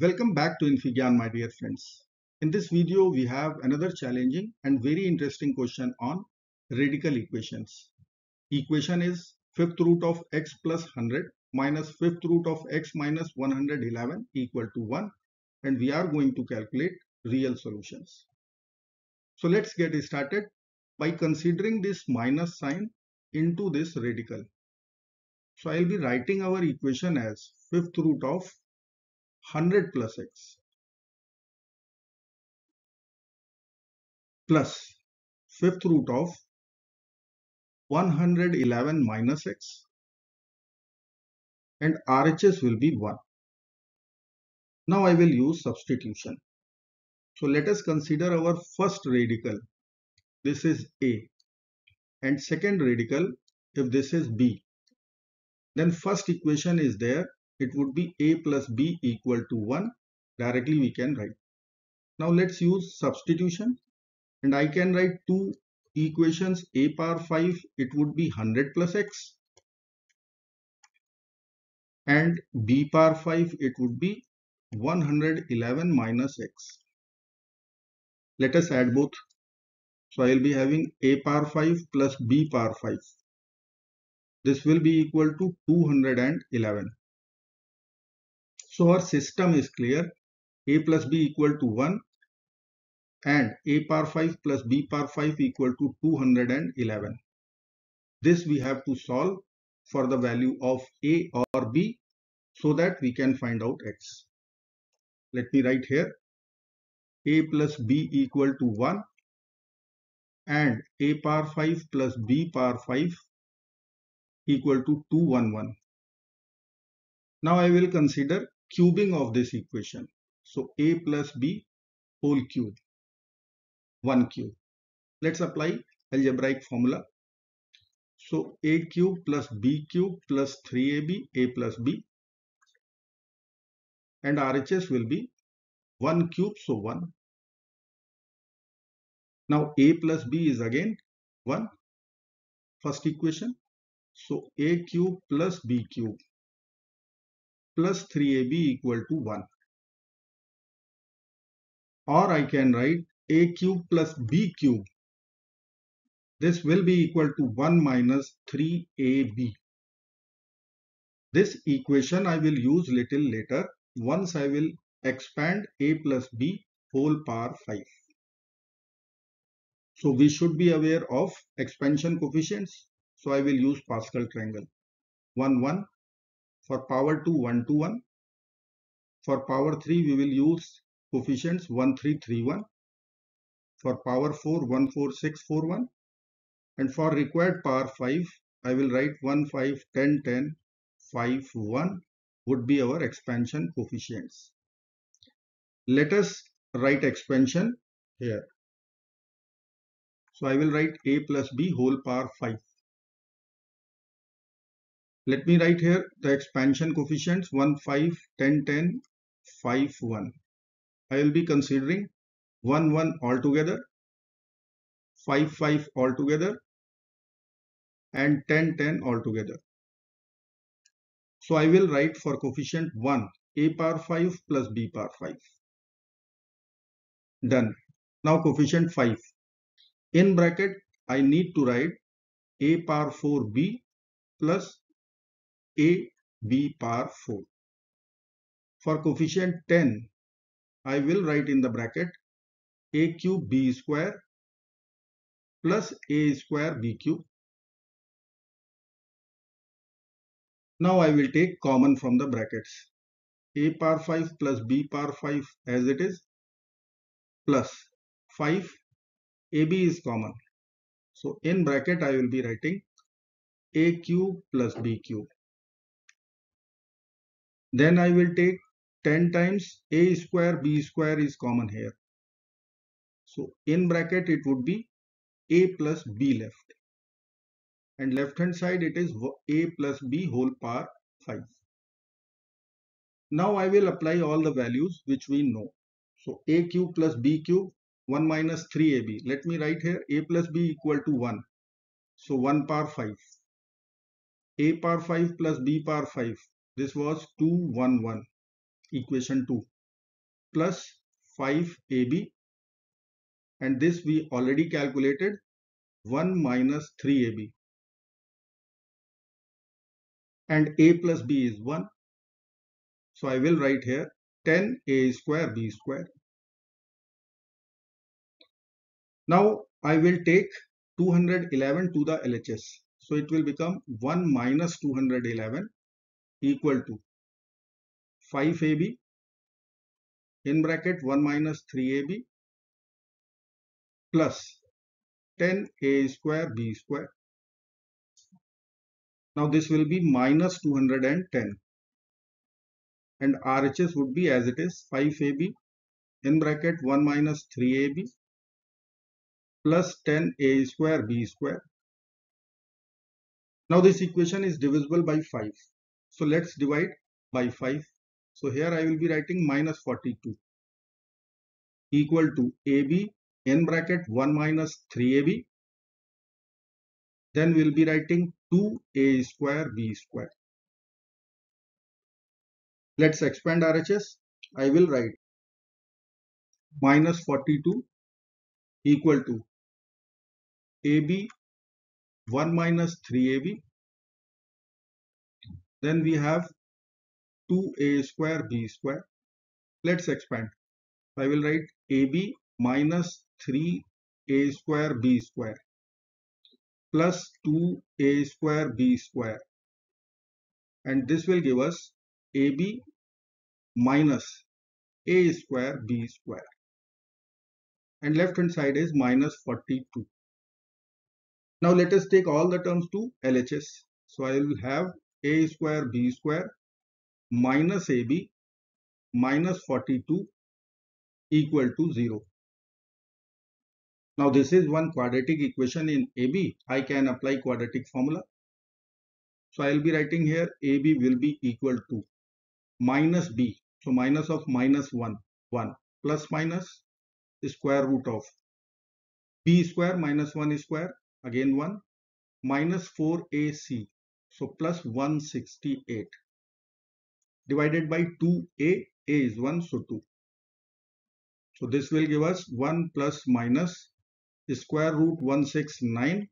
Welcome back to infyGyan my dear friends. In this video we have another challenging and very interesting question on radical equations. Equation is fifth root of x plus 100 minus fifth root of x minus 111 equal to 1 and we are going to calculate real solutions. So let's get started by considering this minus sign into this radical. So I'll be writing our equation as fifth root of 100 plus x plus fifth root of 111 minus x and RHS will be 1. Now I will use substitution. So let us consider our first radical. This is A and second radical if this is B. Then first equation is there it would be a plus b equal to 1 directly we can write. Now let's use substitution. And I can write two equations a power 5 it would be 100 plus x. And b power 5 it would be 111 minus x. Let us add both. So I will be having a power 5 plus b power 5 this will be equal to 211 so our system is clear. a plus b equal to 1 and a power 5 plus b power 5 equal to 211. This we have to solve for the value of a or b so that we can find out x. Let me write here a plus b equal to 1 and a power 5 plus b power 5 equal to 211. Now I will consider cubing of this equation. So a plus b whole cube, 1 cube. Let's apply algebraic formula. So a cube plus b cube plus 3ab, a plus b. And RHS will be 1 cube, so 1. Now a plus b is again 1, first equation. So a cube plus b cube plus 3ab equal to 1. Or I can write a cube plus b cube. This will be equal to 1 minus 3ab. This equation I will use little later once I will expand a plus b whole power 5. So we should be aware of expansion coefficients. So I will use Pascal triangle. 1 1 for power 2, 1 to 1. For power 3, we will use coefficients 1, 3, 3, 1. For power 4, 1, 4, 6, 4, 1. And for required power 5, I will write 1, 5, 10, 10, 5, 1 would be our expansion coefficients. Let us write expansion here. So I will write a plus b whole power 5. Let me write here the expansion coefficients 1, 5, 10, 10, 5, 1. I will be considering 1, 1 altogether, 5, 5 altogether and 10, 10 altogether. So I will write for coefficient 1 a power 5 plus b power 5. Done. Now coefficient 5. In bracket I need to write a power 4b plus a b power 4. For coefficient 10, I will write in the bracket a cube b square plus a square b cube. Now I will take common from the brackets. a power 5 plus b power 5 as it is plus 5 ab is common. So in bracket I will be writing a cube plus b cube. Then I will take 10 times a square b square is common here. So in bracket it would be a plus b left. And left hand side it is a plus b whole power 5. Now I will apply all the values which we know. So a cube plus b cube 1 minus 3ab. Let me write here a plus b equal to 1. So 1 power 5. a power 5 plus b power 5 this was 211 equation 2 plus 5ab and this we already calculated 1 minus 3ab and a plus b is 1 so I will write here 10a square b square. Now I will take 211 to the LHS so it will become 1 minus 211 equal to 5ab in bracket 1 minus 3ab plus 10a square b square. Now this will be minus 210 and RHS would be as it is 5ab in bracket 1 minus 3ab plus 10a square b square. Now this equation is divisible by 5. So let's divide by 5. So here I will be writing minus 42 equal to AB n bracket 1 minus 3AB. Then we'll be writing 2A square B square. Let's expand RHS. I will write minus 42 equal to AB 1 minus 3AB. Then we have 2a square b square. Let's expand. I will write ab minus 3a square b square plus 2a square b square and this will give us ab minus a square b square and left hand side is minus 42. Now let us take all the terms to LHS. So I will have a square b square minus AB minus 42 equal to 0. Now this is one quadratic equation in AB. I can apply quadratic formula. So I will be writing here AB will be equal to minus B. So minus of minus 1, 1 plus minus square root of B square minus 1 square again 1 minus 4AC. So plus 168 divided by 2a, a is 1, so 2. So this will give us 1 plus minus square root 169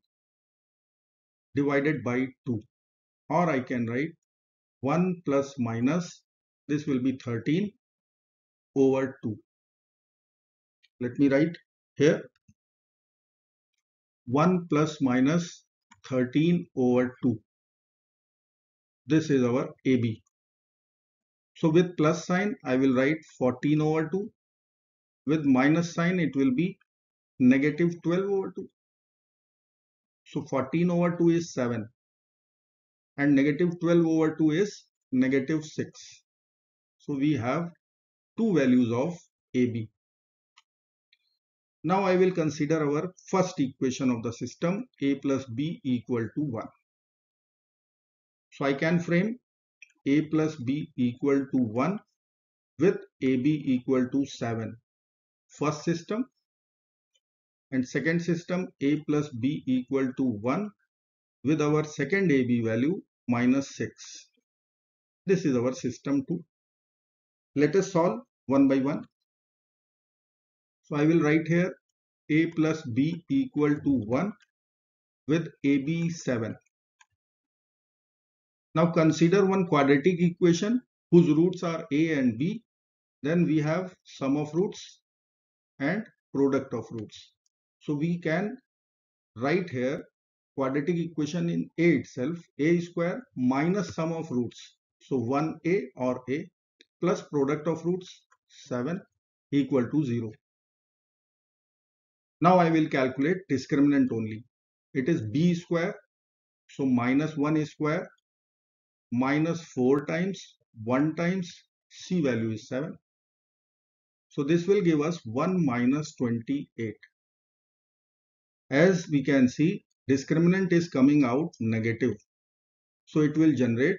divided by 2 or I can write 1 plus minus this will be 13 over 2. Let me write here 1 plus minus 13 over 2. This is our AB. So with plus sign, I will write 14 over 2. With minus sign, it will be negative 12 over 2. So 14 over 2 is 7 and negative 12 over 2 is negative 6. So we have two values of AB. Now I will consider our first equation of the system A plus B equal to 1. So I can frame a plus b equal to 1 with ab equal to 7 first system and second system a plus b equal to 1 with our second ab value minus 6 this is our system 2 let us solve one by one. So i will write here a plus b equal to 1 with ab 7 now consider one quadratic equation whose roots are a and b. Then we have sum of roots and product of roots. So we can write here quadratic equation in a itself a square minus sum of roots. So 1a or a plus product of roots 7 equal to 0. Now I will calculate discriminant only. It is b square. So minus one a square minus 4 times 1 times c value is 7. So this will give us 1 minus 28. As we can see discriminant is coming out negative. So it will generate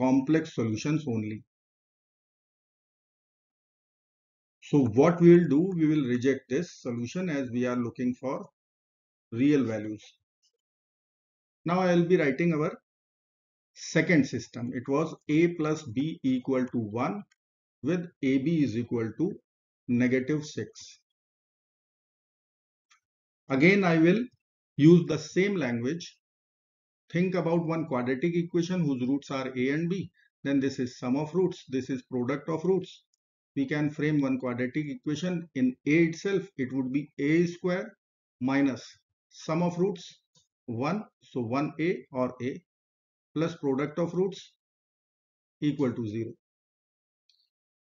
complex solutions only. So what we will do, we will reject this solution as we are looking for real values. Now I will be writing our second system. It was a plus b equal to 1 with AB is equal to negative 6. Again, I will use the same language. Think about one quadratic equation whose roots are A and B. Then this is sum of roots. This is product of roots. We can frame one quadratic equation in A itself. It would be A square minus sum of roots 1. So 1A or A plus product of roots equal to 0.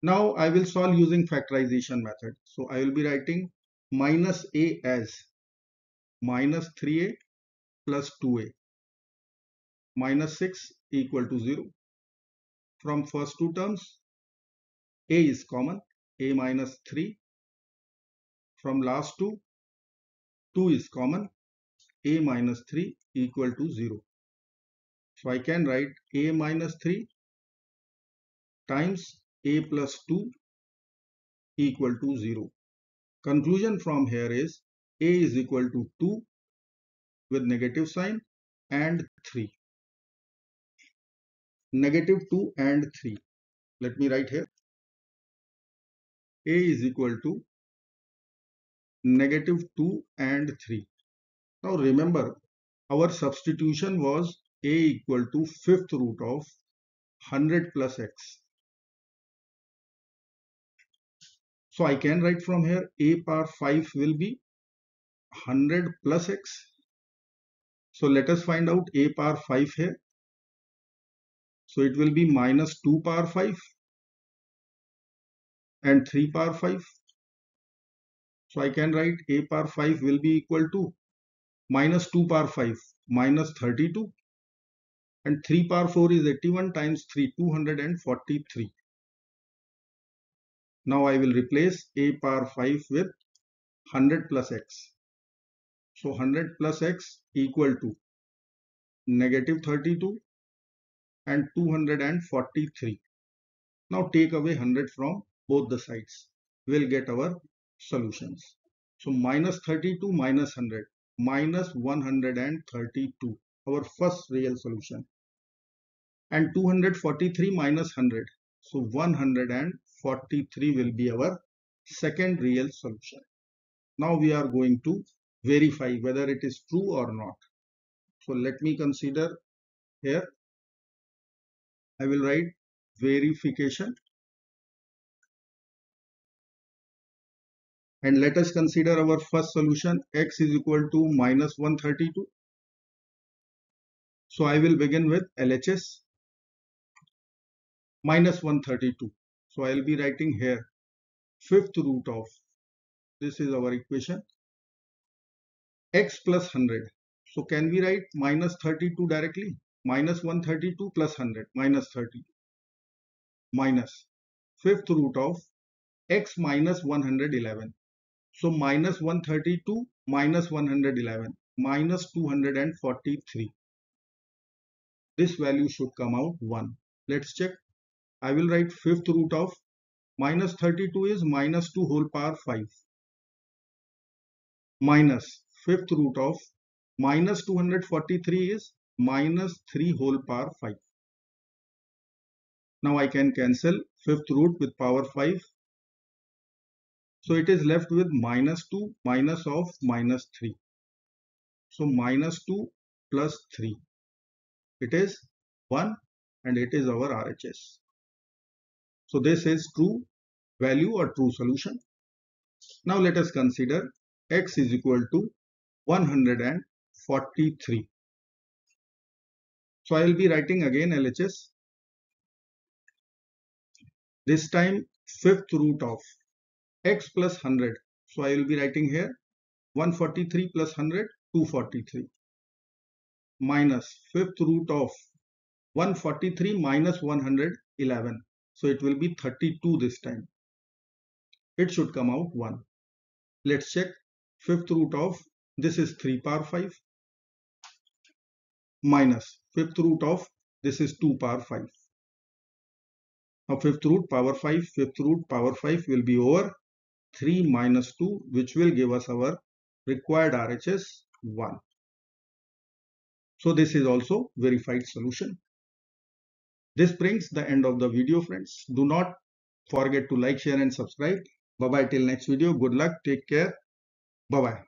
Now I will solve using factorization method. So I will be writing minus A as minus 3a plus 2a minus 6 equal to 0. From first two terms, a is common, a minus 3. From last two, 2 is common, a minus 3 equal to 0. So I can write a minus 3 times a plus 2 equal to 0. Conclusion from here is a is equal to 2 with negative sign and 3 negative 2 and 3 let me write here. A is equal to negative 2 and 3 now remember our substitution was a equal to fifth root of 100 plus x so I can write from here a power 5 will be 100 plus x. So let us find out a power 5 here. So it will be minus 2 power 5 and 3 power 5. So I can write a power 5 will be equal to minus 2 power 5 minus 32 and 3 power 4 is 81 times 3 243. Now I will replace a power 5 with 100 plus x. So 100 plus x equal to negative 32 and 243. Now take away 100 from both the sides. We'll get our solutions. So minus 32 minus 100 minus 132 our first real solution and 243 minus 100 so 143 will be our second real solution now we are going to verify whether it is true or not. So let me consider here. I will write verification. And let us consider our first solution x is equal to minus 132. So I will begin with LHS minus 132. So I will be writing here fifth root of this is our equation x plus 100. So can we write minus 32 directly? Minus 132 plus 100 minus 30 minus fifth root of x minus 111. So minus 132 minus 111 minus 243. This value should come out 1. Let's check. I will write fifth root of minus 32 is minus 2 whole power 5 minus fifth root of minus 243 is minus 3 whole power 5. Now I can cancel fifth root with power 5. So it is left with minus 2 minus of minus 3. So minus 2 plus 3. It is 1 and it is our RHS. So this is true value or true solution. Now let us consider x is equal to 143. So I will be writing again LHS. This time fifth root of x plus 100. So I will be writing here 143 plus 100 243 minus fifth root of 143 minus 111. So it will be 32 this time. It should come out 1. Let's check fifth root of this is 3 power 5 minus fifth root of this is 2 power 5. Now fifth root power 5, fifth root power 5 will be over 3 minus 2 which will give us our required RHS 1. So this is also verified solution. This brings the end of the video friends. Do not forget to like, share and subscribe. Bye bye till next video. Good luck. Take care. Bye bye.